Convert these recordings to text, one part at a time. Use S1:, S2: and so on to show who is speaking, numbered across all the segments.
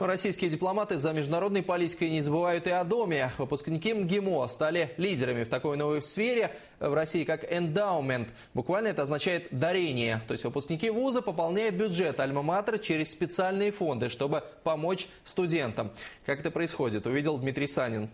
S1: Российские дипломаты за международной политикой не забывают и о доме. Выпускники МГИМО стали лидерами в такой новой сфере в России, как эндаумент. Буквально это означает дарение. То есть выпускники вуза пополняют бюджет Альма-Матер через специальные фонды, чтобы помочь студентам. Как это происходит, увидел Дмитрий Санин.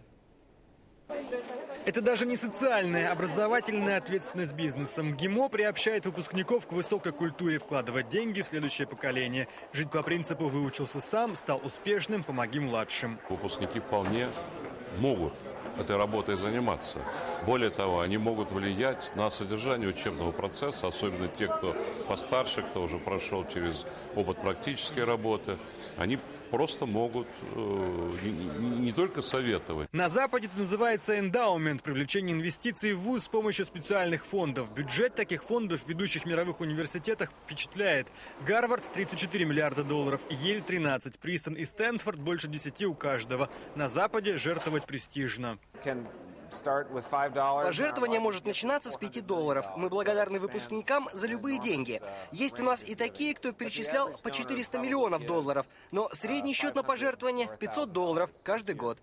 S2: Это даже не социальная, образовательная ответственность бизнесом. ГИМО приобщает выпускников к высокой культуре вкладывать деньги в следующее поколение. Жить по принципу «выучился сам», стал успешным, помоги младшим.
S3: Выпускники вполне могут этой работой заниматься. Более того, они могут влиять на содержание учебного процесса, особенно те, кто постарше, кто уже прошел через опыт практической работы. Они просто могут э, не, не только советовать.
S2: На Западе это называется эндаумент, привлечение инвестиций в ВУЗ с помощью специальных фондов. Бюджет таких фондов в ведущих мировых университетах впечатляет. Гарвард 34 миллиарда долларов, Ель 13, Пристон и Стэнфорд больше 10 у каждого. На Западе жертвовать престижно.
S4: Пожертвование может начинаться с 5 долларов. Мы благодарны выпускникам за любые деньги. Есть у нас и такие, кто перечислял по 400 миллионов долларов. Но средний счет на пожертвование 500 долларов каждый год.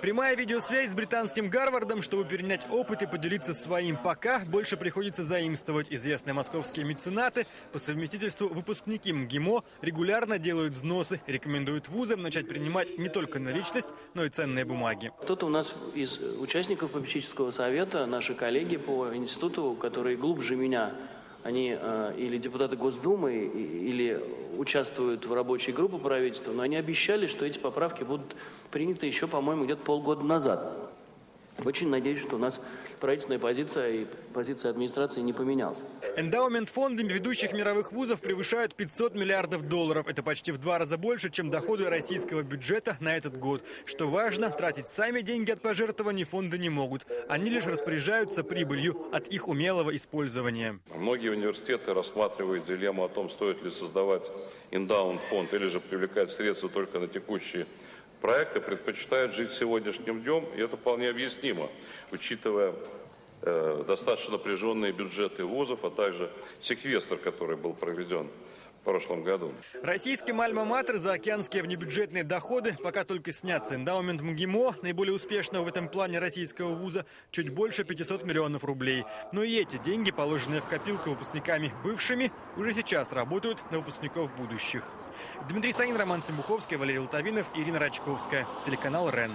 S2: Прямая видеосвязь с британским Гарвардом, чтобы перенять опыт и поделиться своим. Пока больше приходится заимствовать. Известные московские меценаты, по совместительству выпускники МГИМО, регулярно делают взносы, рекомендуют вузам начать принимать не только наличность, но и ценные бумаги.
S5: Кто-то у нас из участников попечительского совета, наши коллеги по институту, которые глубже меня они э, или депутаты Госдумы, или участвуют в рабочей группе правительства, но они обещали, что эти поправки будут приняты еще, по-моему, где-то полгода назад. Очень надеюсь, что у нас правительственная позиция и позиция администрации не поменялась.
S2: Эндаумент фонды ведущих мировых вузов превышают 500 миллиардов долларов. Это почти в два раза больше, чем доходы российского бюджета на этот год. Что важно, тратить сами деньги от пожертвований фонды не могут. Они лишь распоряжаются прибылью от их умелого использования.
S3: Многие университеты рассматривают дилемму о том, стоит ли создавать эндаумент фонд или же привлекать средства только на текущие проекты предпочитают жить сегодняшним днем, и это вполне объяснимо, учитывая э, достаточно напряженные бюджеты вузов, а также секвестр, который был проведен в прошлом году.
S2: Российским альма-матер за океанские внебюджетные доходы пока только снятся. Эндаумент МГИМО, наиболее успешного в этом плане российского вуза, чуть больше 500 миллионов рублей. Но и эти деньги, положенные в копилку выпускниками бывшими, уже сейчас работают на выпускников будущих. Дмитрий Станин, Роман Цимбуховский, Валерий Лутавинов, Ирина Рачковская. Телеканал РЕН.